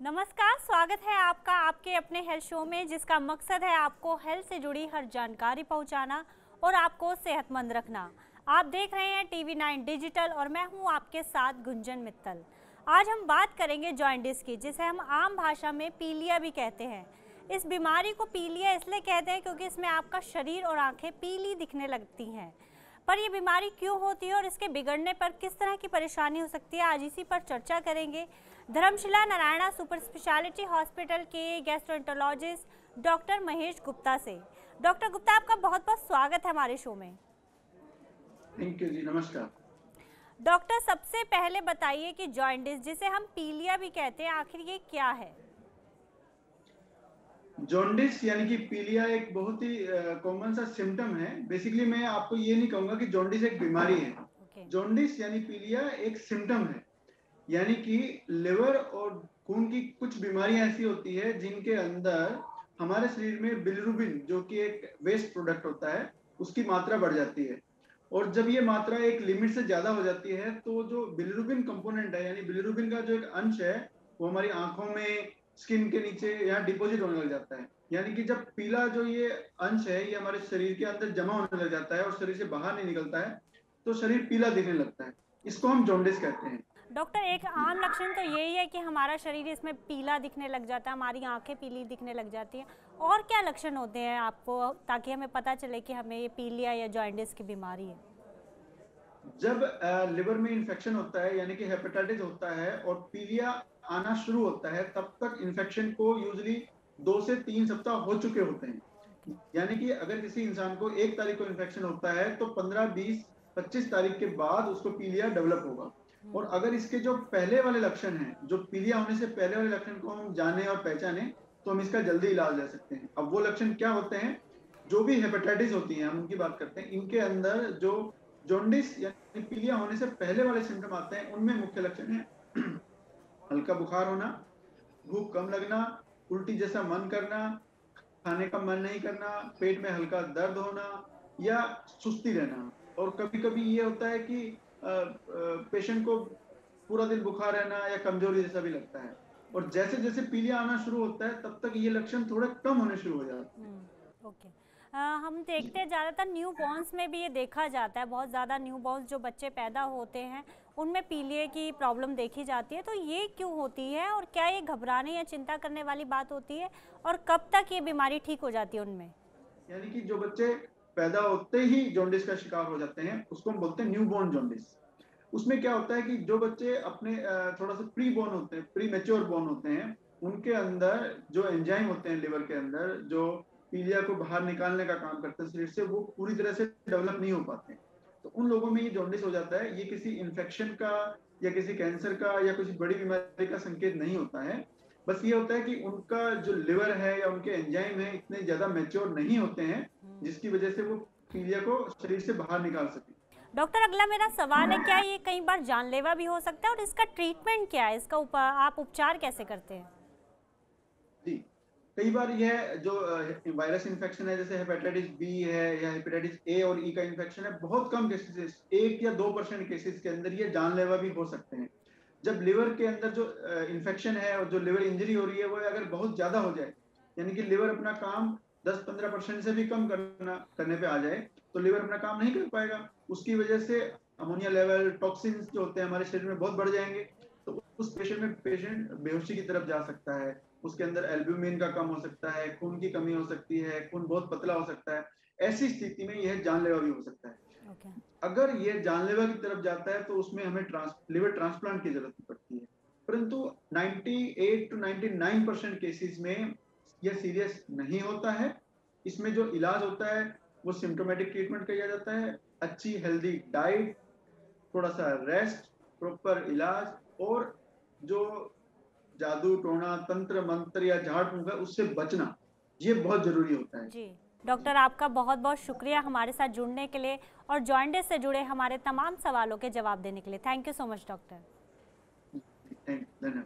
नमस्कार, स्वागत है आपका आपके अपने हेल्थ शो में, जिसका मकसद है आपको हेल्थ से जुड़ी हर जानकारी पहुंचाना और आपको सेहतमंद रखना। आप देख रहे हैं टीवी नाइन डिजिटल और मैं हूँ आपके साथ गुंजन मित्तल। आज हम बात करेंगे जॉइंटिस की, जिसे हम आम भाषा में पीलिया भी कहते हैं। इस बीमारी को पीलिया इसलिए कहते हैं क्योंकि इसमें आपका शरीर और आँखें पीली दिखने लगती हैं। पर ये बीमारी क्यों होती है और इसके बिगड़ने पर किस तरह की परेशानी हो सकती है आज इसी पर चर्चा करेंगे। Dharamshila Narayana super speciality hospital के गैस्ट्रोएंटोलॉजिस्ट डॉक्टर महेश गुप्ता से। डॉक्टर गुप्ता आपका बहुत बहुत स्वागत है हमारे शो में। थैंक यू जी नमस्कार। डॉक्टर सबसे पहले बताइए कि जॉइंटिस जिसे हम पीलिया भी कहते हैं आखिर ये क्या है? जॉन्डिस यानी कि पीलिया एक बहुत ही कॉमन सा सिम्टम है। बेसिकली मैं आपको ये नहीं कहूँगा कि जॉन्डिस एक बीमारी है। जॉन्डिस यानी पीलिया एक सिम्टम है। यानी कि लिवर और खून की कुछ बीमारियाँ ऐसी होती है जिनके अंदर हमारे शरीर में बिलरुबिन जो कि एक वेस्ट प्रोडक्ट होता है उसकी मात्रा बढ़ जाती है। और जब ये मात्रा एक लिमिट से ज़्यादा हो जाती है तो जो बिलरुबिन कंपोनेंट है यानी बिलरुबिन का जो एक अंश है वो हमारी आँखों में स्किन के नीचे यहाँ डिपोजिट होने लग जाता है। यानी कि जब पीला जो ये अंश है ये हमारे शरीर के अंदर जमा होने लग जाता है और शरीर से बाहर नहीं निकलता है तो शरीर पीला दिखने लगता है। इसको हम जॉन्डिस कहते हैं। डॉक्टर एक आम लक्षण तो यही है कि हमारा शरीर इसमें पीला दिखने लग जाता है हमारी आँखें पीली दिखने लग जाती हैं। और क्या लक्षण होते हैं आपको ताकि हमें पता चले कि हमें ये पीलिया या जॉइंटिस की बीमारी है? जब लिवर में इंफेक्शन होता है यानी कि हेपेटाइटिस होता है और पीलिया आना शुरू होता है, तब तक इन्फेक्शन को यूजली दो से तीन सप्ताह हो चुके होते हैं। यानी कि अगर किसी इंसान को एक तारीख को इन्फेक्शन होता है तो पंद्रह, बीस, पच्चीस तारीख के बाद उसको पीलिया डेवलप होगा। और अगर इसके जो पहले वाले लक्षण हैं, जो पीलिया होने से पहले वाले लक्षण को हम जाने और पहचाने तो हम इसका जल्दी इलाज ले सकते हैं। अब वो लक्षण क्या होते हैं? जो भी हेपेटाइटिस होती है, हम उनकी बात करते हैं। इनके अंदर जो जॉन्डिस यानी पीलिया होने से पहले वाले सिम्टम आते हैं, उनमें मुख्य लक्षण है। हल्का बुखार होना भूख कम लगना उल्टी जैसा मन करना खाने का मन नहीं करना पेट में हल्का दर्द होना या सुस्ती रहना। और कभी कभी ये होता है कि पेशेंट को पूरा दिन बुखार रहना या कमज़ोरी जैसा भी लगता है। और जैसे जैसे पीलिया आना शुरू होता है तब तक ये लक्षण थोड़े कम होने शुरू हो जाते हैं। Hmm, okay. हम देखते हैं ज़्यादातर न्यू बॉर्न्स में भी ये देखा जाता है। बहुत ज़्यादा न्यू बॉर्न्स जो बच्चे पैदा होते हैं, उनमें पीलिए की प्रॉब्लम देखी जाती है। तो ये क्यों होती है और क्या ये घबराने या चिंता करने वाली बात होती है? और कब तक ये बीमारी ठीक हो जाती है उनमें? यानी कि जो बच्चे पैदा होते ही जॉन्डिस का शिकार हो जाते हैं, उसको हम बोलते हैं न्यू बॉर्न जॉन्डिस उसमें क्या होता है कि जो बच्चे अपने थोड़ा सा प्री बॉर्न होते हैं प्री मेच्योर बॉर्न होते हैं, उनके अंदर जो एंजाइम होते हैं लिवर के अंदर, जो पीलिया को बाहर निकालने का काम करते हैं शरीर से वो पूरी तरह से डेवलप नहीं हो पाते तो उन लोगों में ये जॉन्डिस हो जाता है ये किसी इन्फेक्शन का या किसी कैंसर का या किसी बड़ी बीमारी का संकेत नहीं होता है। बस ये होता है कि उनका जो लिवर है या उनके एंजाइम है इतने ज़्यादा मेच्योर नहीं होते हैं हम्म। जिसकी वजह से वो पीलिया को शरीर से बाहर निकाल सके। डॉक्टर अगला मेरा सवाल है क्या ये कई बार जानलेवा भी हो सकता है? और इसका ट्रीटमेंट क्या है? इसका आप उपचार कैसे करते हैं? कई बार यह जो वायरस इन्फेक्शन है, जैसे हेपेटाइटिस बी है या हेपेटाइटिस ए और ई e का इन्फेक्शन है, बहुत कम केसेस एक या दो परसेंट केसेस के अंदर ये जानलेवा भी हो सकते हैं। जब लिवर के अंदर जो इन्फेक्शन है और जो लिवर इंजरी हो रही है, वो अगर बहुत ज़्यादा हो जाए, यानी कि लिवर अपना काम 10-15 परसेंट से भी कम करना, करने पे आ जाए तो लिवर अपना काम नहीं कर पाएगा। उसकी वजह से अमोनिया लेवल टॉक्सिन जो होते हैं हमारे शरीर में बहुत बढ़ जाएँगे। उस पेशेंट में पेशेंट बेहोशी की तरफ़ जा सकता है उसके अंदर एल्ब्यूमिन का कम हो सकता है खून की कमी हो सकती है खून बहुत पतला हो सकता है ऐसी स्थिति में यह जानलेवा भी हो सकता है। Okay. अगर यह जानलेवा की तरफ़ जाता है तो उसमें हमें ट्रांस लिवर ट्रांसप्लांट की ज़रूरत पड़ती है। परंतु 98 टू 99 परसेंट केसेस में यह सीरियस नहीं होता है। इसमें जो इलाज होता है वो सिम्टोमेटिक ट्रीटमेंट किया जाता है। अच्छी हेल्दी डाइट थोड़ा सा रेस्ट प्रॉपर इलाज और जो जादू टोना तंत्र मंत्र या झाड़ फूक है उससे बचना ये बहुत ज़रूरी होता है। जी। डॉक्टर आपका बहुत बहुत शुक्रिया हमारे साथ जुड़ने के लिए और जॉइंटिस से जुड़े हमारे तमाम सवालों के जवाब देने के लिए। Thank you so much doctor. धन्यवाद।